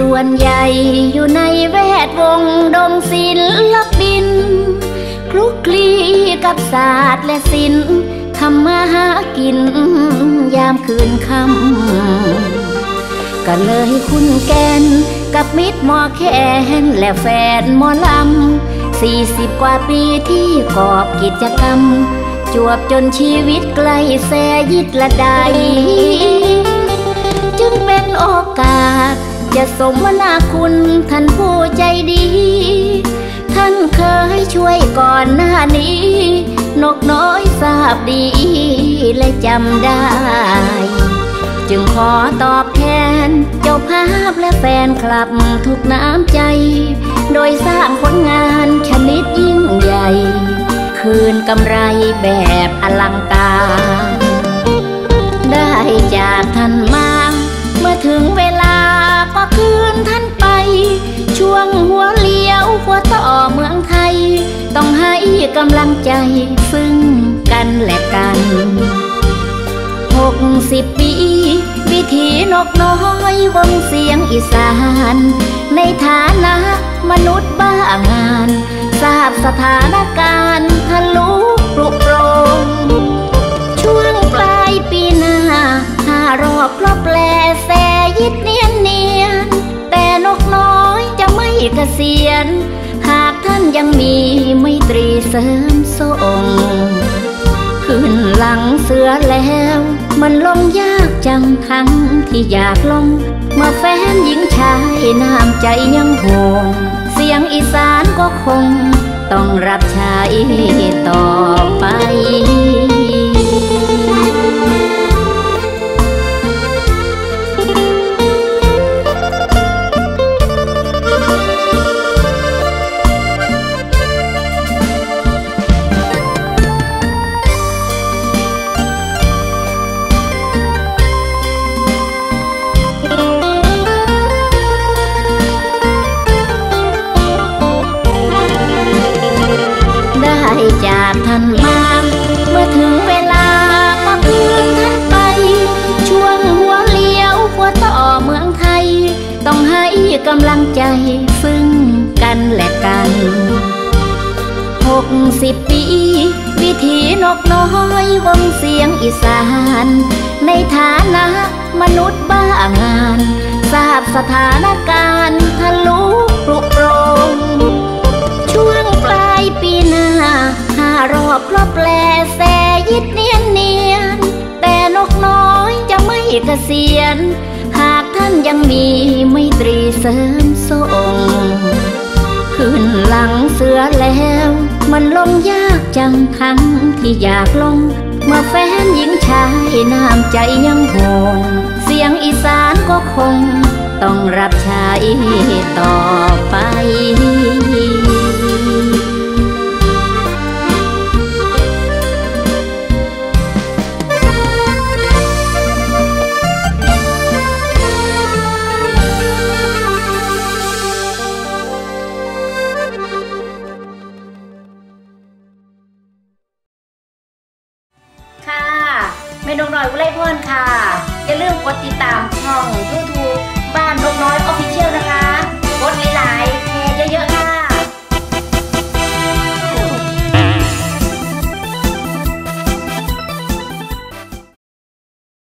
ส่วนใหญ่อยู่ในแวดวงดงศิลปินคลุกคลี กับศาสตร์และศิลป์ทำมาหากินยามคืนค่ำก็เลยคุณแกนกับมิตรหมอแคนและแฟนหมอลำสี่สิบกว่าปีที่กอบกิจกรรม จวบจนชีวิตใกล้แสยิดละใด จึงเป็นโอกาส จะสมนาคุณท่านผู้ใจดี เคยช่วยก่อนหน้านี้ นกน้อยทราบดีและจำได้ จึงขอตอบแทน เจ้าภาพและแฟนคลับทุกน้ำใจ โดยสร้างผลงานชนิดยิ่งใหญ่ คืนกำไรแบบอลังการ ได้จากท่านมา เมื่อถึง กำลังใจซึ่งกันและกันหกสิบปี วิถีนกน้อยวงเสียงอีสาน ในฐานะมนุษย์บ้างาน ทราบสถานการณ์ทะลุปลุกโปรงช่วงปลายปีหน้าห้ารอบครบแปลแสยิดเนียนเนียน แต่นกน้อยจะไม่เกษียณ หากท่านยังมีไม่ตร ริมส่งขึ้นหลังเสือแล้ว มันลงยากจังทั้งที่อยากลง เมื่อแฟนหญิงชายน้ำใจยังห่วง เสียงอีสานก็คง ต้องรับใช้ต่อำลังใจซึ่งกันและกันหกสิบปี วิถีนกน้อยวงเสียงอีสาน ในฐานะมนุษย์บ้างาน ทราบสถานการณ์ทะลุปลุกโปรง ช่วงปลายปีหน้าห้ารอบครบแปลแสยิดเนียนเนียน แต่นกน้อยจะไม่เกษียณ หากท่านยังมี เสริมส่งขึ้นหลังเสือแล้ว มันลงยากจังทั้งที่อยากลง เมื่อแฟนหญิงชายน้ำใจยังห่วง เสียงอีสานก็คง ต้องรับใช้ต่อไป เมนูน้อยวุ้ยเพื่อนค่ะ อย่าลืมกดติดตามช่องยูทูบบ้านนกน้อย Official นะคะ กดไลค์แชร์เยอะๆค่ะ